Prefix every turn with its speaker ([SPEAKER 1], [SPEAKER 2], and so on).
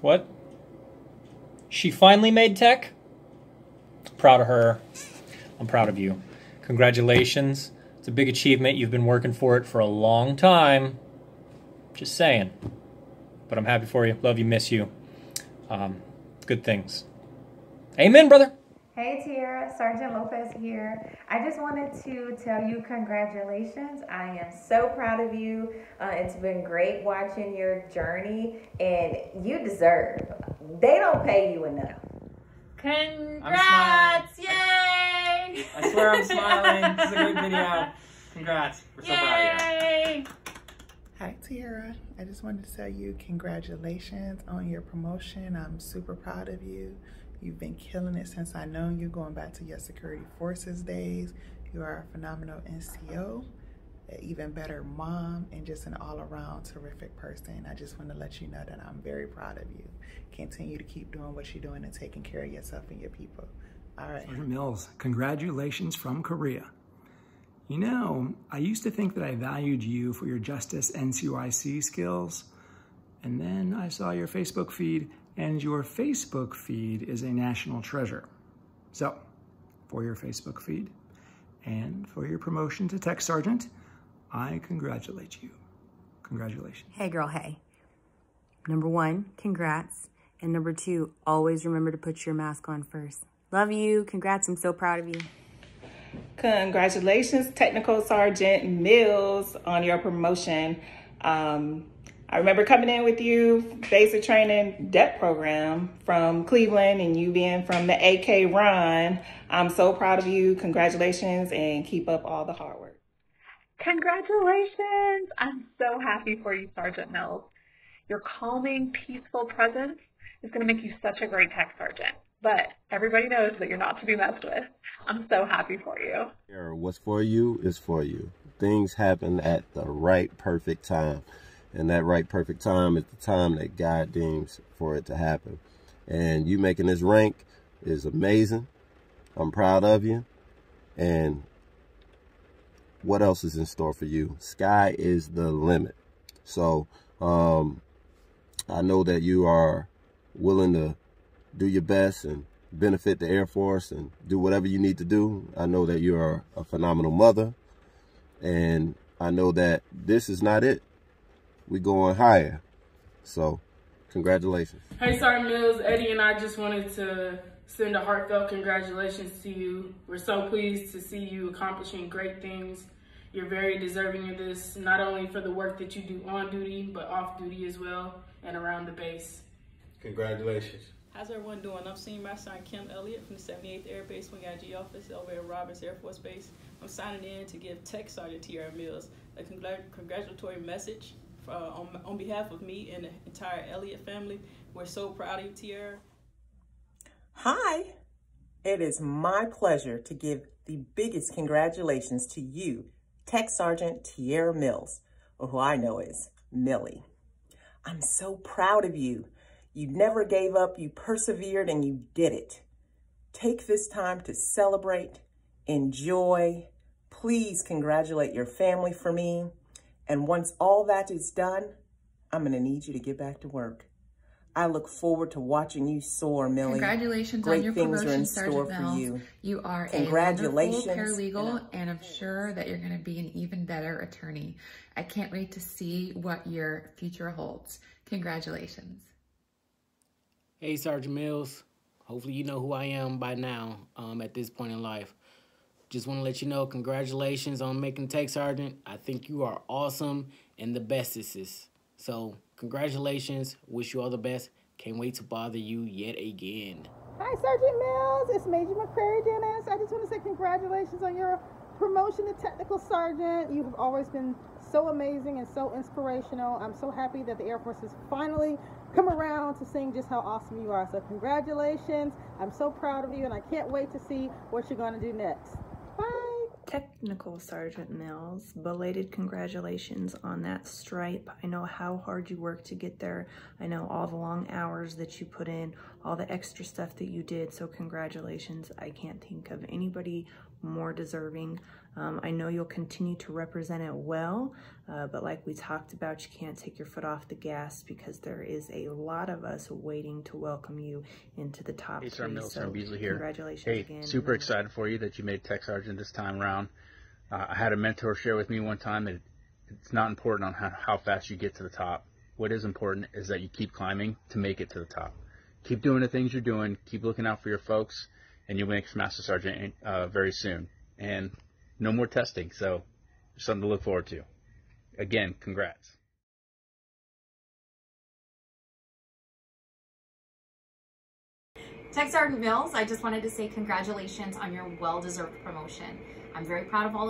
[SPEAKER 1] What? She finally made tech? Proud of her. I'm proud of you. Congratulations. It's a big achievement. You've been working for it for a long time. Just saying. But I'm happy for you. Love you, miss you. Um, good things. Amen, brother.
[SPEAKER 2] Hey Tiara, Sergeant Lopez here. I just wanted to tell you congratulations. I am so proud of you. Uh, it's been great watching your journey, and you deserve. They don't pay you enough.
[SPEAKER 3] Congrats! Yay!
[SPEAKER 4] I swear I'm smiling. This is a great video. Congrats. We're so proud of you.
[SPEAKER 5] Hi, Tiara. I just wanted to tell you congratulations on your promotion. I'm super proud of you. You've been killing it since I know you, going back to your security forces days. You are a phenomenal NCO, an even better mom, and just an all-around terrific person. I just want to let you know that I'm very proud of you. Continue to keep doing what you're doing and taking care of yourself and your people. All right.
[SPEAKER 6] Sergeant Mills, congratulations from Korea. You know, I used to think that I valued you for your Justice NCOIC skills, and then I saw your Facebook feed, and your Facebook feed is a national treasure. So, for your Facebook feed and for your promotion to Tech Sergeant, I congratulate you. Congratulations.
[SPEAKER 7] Hey, girl, hey. Number one, congrats. And number two, always remember to put your mask on first. Love you. Congrats. I'm so proud of you.
[SPEAKER 8] Congratulations, Technical Sergeant Mills, on your promotion. Um, I remember coming in with you, basic training DEP program from Cleveland, and you being from the AK Run. I'm so proud of you. Congratulations, and keep up all the hard work.
[SPEAKER 9] Congratulations! I'm so happy for you, Sergeant Mills. Your calming, peaceful presence is going to make you such a great tech sergeant. But everybody knows that you're not to be messed with. I'm so happy for you.
[SPEAKER 10] What's for you is for you. Things happen at the right, perfect time. And that right, perfect time is the time that God deems for it to happen. And you making this rank is amazing. I'm proud of you. And what else is in store for you? Sky is the limit. So um, I know that you are willing to do your best and benefit the Air Force and do whatever you need to do. I know that you are a phenomenal mother. And I know that this is not it. We going higher. So congratulations.
[SPEAKER 11] Hey, Sergeant Mills, Eddie and I just wanted to send a heartfelt congratulations to you. We're so pleased to see you accomplishing great things. You're very deserving of this, not only for the work that you do on duty, but off duty as well and around the base.
[SPEAKER 12] Congratulations.
[SPEAKER 13] How's everyone doing? I'm Senior Master Sergeant Kim Elliott from the 78th Air Base Wing IG office over at Robins Air Force Base. I'm signing in to give Tech Sergeant Tiara Mills a congr congratulatory message uh, on, on behalf of me and the entire Elliott family. We're so proud of you, Tiara.
[SPEAKER 14] Hi. It is my pleasure to give the biggest congratulations to you, Tech Sergeant Tiara Mills, or who I know is Millie. I'm so proud of you. You never gave up, you persevered, and you did it. Take this time to celebrate, enjoy. Please congratulate your family for me. And once all that is done, I'm going to need you to get back to work. I look forward to watching you soar, Millie.
[SPEAKER 15] Congratulations
[SPEAKER 14] Great
[SPEAKER 15] on your
[SPEAKER 14] things
[SPEAKER 15] promotion,
[SPEAKER 14] are in
[SPEAKER 15] Sergeant
[SPEAKER 14] store
[SPEAKER 15] Mills.
[SPEAKER 14] for you.
[SPEAKER 15] You are
[SPEAKER 14] Congratulations.
[SPEAKER 15] a wonderful paralegal, and I'm sure that you're going to be an even better attorney. I can't wait to see what your future holds. Congratulations.
[SPEAKER 16] Hey, Sergeant Mills. Hopefully you know who I am by now um, at this point in life. Just want to let you know, congratulations on making Tech Sergeant. I think you are awesome and the bestest. So, congratulations. Wish you all the best. Can't wait to bother you yet again.
[SPEAKER 17] Hi, Sergeant Mills. It's Major McCrary Dennis. I just want to say congratulations on your promotion to Technical Sergeant. You have always been so amazing and so inspirational. I'm so happy that the Air Force has finally come around to seeing just how awesome you are. So, congratulations. I'm so proud of you, and I can't wait to see what you're going to do next.
[SPEAKER 12] Nicole Sergeant Mills. Belated congratulations on that stripe. I know how hard you worked to get there. I know all the long hours that you put in, all the extra stuff that you did. So congratulations. I can't think of anybody more deserving. Um, I know you'll continue to represent it well, uh, but like we talked about, you can't take your foot off the gas because there is a lot of us waiting to welcome you into the top
[SPEAKER 18] Hey,
[SPEAKER 12] three.
[SPEAKER 18] Mills
[SPEAKER 12] so
[SPEAKER 18] from Beasley here.
[SPEAKER 12] congratulations
[SPEAKER 18] Hey,
[SPEAKER 12] again.
[SPEAKER 18] super excited for you that you made Tech Sergeant this time around. Uh, I had a mentor share with me one time that it's not important on how, how fast you get to the top. What is important is that you keep climbing to make it to the top. Keep doing the things you're doing. Keep looking out for your folks, and you'll make Master Sergeant uh, very soon. And no more testing, so something to look forward to. Again, congrats.
[SPEAKER 19] Tech Sergeant Mills, I just wanted to say congratulations on your well-deserved promotion. I'm very proud of all